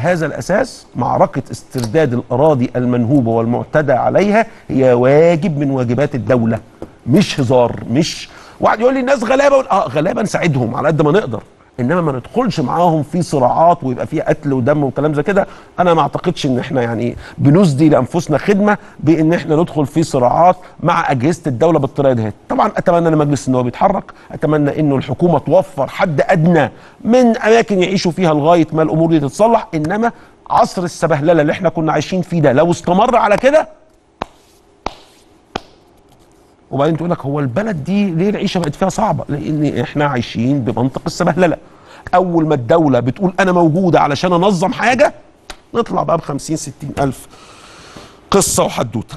هذا الأساس معركة استرداد الأراضي المنهوبة والمعتدى عليها هي واجب من واجبات الدولة مش هزار مش واحد يقول لي الناس غلابة آه غلابة نساعدهم على قد ما نقدر. إنما ما ندخلش معاهم في صراعات ويبقى فيها قتل ودم وكلام زي كده أنا ما أعتقدش إن إحنا يعني بنسدي لأنفسنا خدمة بإن إحنا ندخل في صراعات مع أجهزة الدولة بالطريقة دي طبعا أتمنى إن مجلس النواب يتحرك أتمنى إنه الحكومة توفر حد أدنى من أماكن يعيشوا فيها لغاية ما الأمور دي تتصلح إنما عصر السبهللة اللي إحنا كنا عايشين فيه ده لو استمر على كده وبعدين تقول لك هو البلد دي ليه العيشة بقت فيها صعبة؟ لأن إحنا عايشين بمنطق السبهللة. أول ما الدولة بتقول أنا موجودة علشان أنظم حاجة نطلع بقى ب 50 60 ألف قصة وحدوتة.